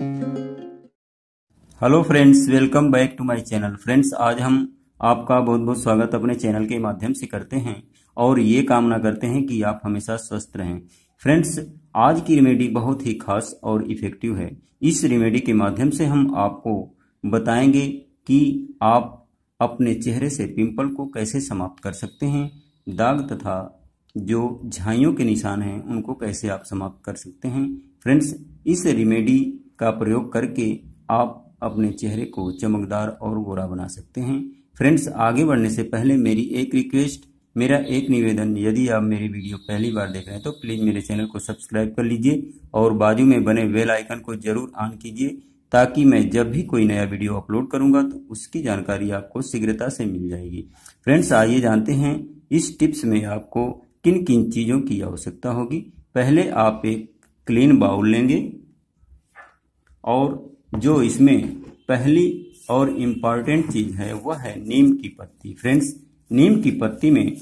Hello friends, welcome back to my channel. Friends, आज हम आपका बहुत बहुत स्वागत अपने चैनल के माध्यम से करते हैं और ये कामना करते हैं कि आप हमेशा स्वस्थ रहें। फ्रेंड्स, आज की रेमेडी बहुत ही खास और इफ़ेक्टिव है। इस रेमेडी के माध्यम से हम आपको बताएँगे कि आप अपने चेहरे से पिंपल को कैसे समाप्त कर सकते हैं, दाग तथा जो झाइयों के निशान हैं उनको कैसे आप समाप्त कर सकते हैं। फ्रेंड्स, इस रेमेडी का प्रयोग करके आप अपने चेहरे को चमकदार और गोरा बना सकते हैं। फ्रेंड्स, आगे बढ़ने से पहले मेरी एक रिक्वेस्ट मेरा एक निवेदन, यदि आप मेरी वीडियो पहली बार देख रहे हैं तो प्लीज़ मेरे चैनल को सब्सक्राइब कर लीजिए और बाजू में बने बेल आइकन को ज़रूर ऑन कीजिए ताकि मैं जब भी कोई नया वीडियो अपलोड करूँगा तो उसकी जानकारी आपको शीघ्रता से मिल जाएगी। फ्रेंड्स, आइए जानते हैं इस टिप्स में आपको किन किन चीज़ों की आवश्यकता होगी। पहले आप एक क्लीन बाउल लेंगे। और जो इसमें पहली और इंपॉर्टेंट चीज़ है, वह है नीम की पत्ती। फ्रेंड्स नीम की पत्ती में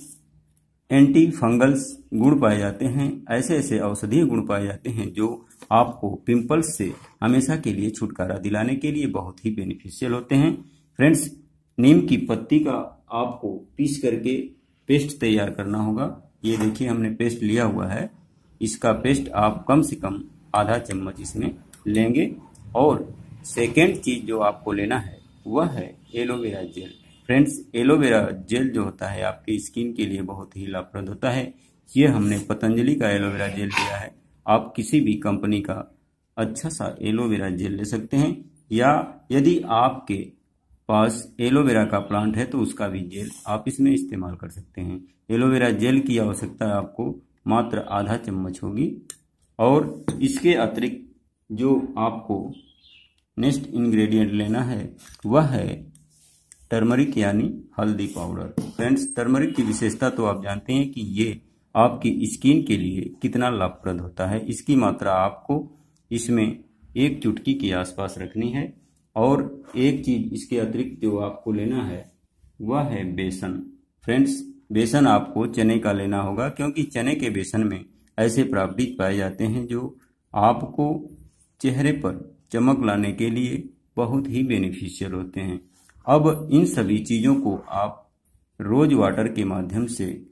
एंटी फंगल्स गुण पाए जाते हैं। ऐसे ऐसे औषधीय गुण पाए जाते हैं जो आपको पिंपल्स से हमेशा के लिए छुटकारा दिलाने के लिए बहुत ही बेनिफिशियल होते हैं। फ्रेंड्स नीम की पत्ती का आपको पीस करके पेस्ट तैयार करना होगा। ये देखिए, हमने पेस्ट लिया हुआ है। इसका पेस्ट आप कम से कम आधा चम्मच इसमें लेंगे। और सेकेंड चीज़ जो आपको लेना है, वह है aloe vera gel friends aloe vera gel जो होता है, आपकी स्किन के लिए बहुत ही लाभप्रद होता है। ये हमने पतंजलि का एलोवेरा जेल लिया है। आप किसी भी कंपनी का अच्छा सा एलोवेरा जेल ले सकते हैं, या यदि आपके पास एलोवेरा का प्लांट है तो उसका भी जेल आप इसमें इस्तेमाल कर सकते हैं। एलोवेरा जेल की आवश्यकता आपको मात्र आधा चम्मच होगी, और इसके अतिरिक्त जो आपको नेक्स्ट इंग्रेडिएंट लेना है, वह है टर्मरिक यानी हल्दी पाउडर। फ्रेंड्स टर्मरिक की विशेषता तो आप जानते हैं कि ये आपकी स्किन के लिए कितना लाभप्रद होता है। इसकी मात्रा आपको इसमें एक चुटकी के आसपास रखनी है और एक चीज़ इसके अतिरिक्त जो आपको लेना है, वह है बेसन। फ्रेंड्स बेसन आपको चने का लेना होगा, क्योंकि चने के बेसन में ऐसे प्रॉपर्टीज़ पाए जाते हैं जो आपको चेहरे पर चमक लाने के लिए बहुत ही बेनिफिशियल होते हैं। अब इन सभी चीज़ों को आप रोज वाटर के माध्यम से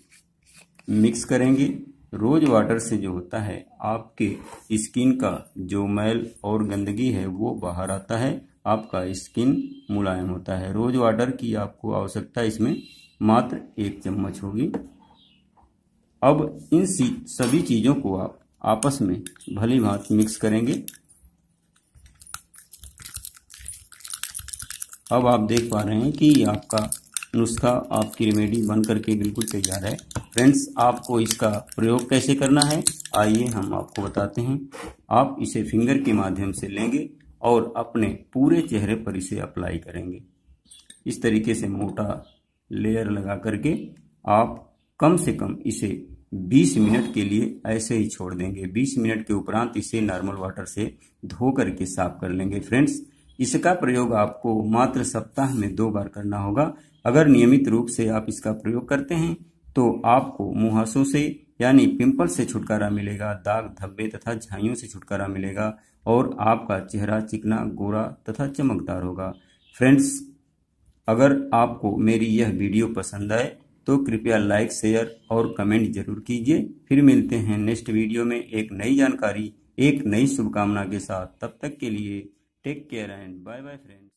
मिक्स करेंगे। रोज वाटर से जो होता है, आपके स्किन का जो मैल और गंदगी है, वो बाहर आता है। आपका स्किन मुलायम होता है। रोज वाटर की आपको आवश्यकता इसमें मात्र एक चम्मच होगी। अब इन सभी चीज़ों को आप आपस में भली भांत मिक्स करेंगे। अब आप देख पा रहे हैं कि आपका नुस्खा आपकी रेमेडी बन करके बिल्कुल तैयार है। फ्रेंड्स आपको इसका प्रयोग कैसे करना है, आइए हम आपको बताते हैं। आप इसे फिंगर के माध्यम से लेंगे और अपने पूरे चेहरे पर इसे अप्लाई करेंगे। इस तरीके से मोटा लेयर लगा करके आप कम से कम इसे 20 मिनट के लिए ऐसे ही छोड़ देंगे। 20 मिनट के उपरांत इसे नॉर्मल वाटर से धो करके साफ़ कर लेंगे। फ्रेंड्स इसका प्रयोग आपको मात्र सप्ताह में दो बार करना होगा। अगर नियमित रूप से आप इसका प्रयोग करते हैं तो आपको मुहासों से, यानी पिंपल से छुटकारा मिलेगा, दाग, धब्बे तथा झाइयों से छुटकारा मिलेगा और आपका चेहरा चिकना, गोरा तथा चमकदार होगा। फ्रेंड्स, अगर आपको मेरी यह वीडियो पसंद आए तो कृपया लाइक, शेयर और कमेंट ज़रूर कीजिए। फिर मिलते हैं नेक्स्ट वीडियो में एक नई जानकारी, एक नई शुभकामना के साथ। तब तक के लिए Take care and bye bye friends.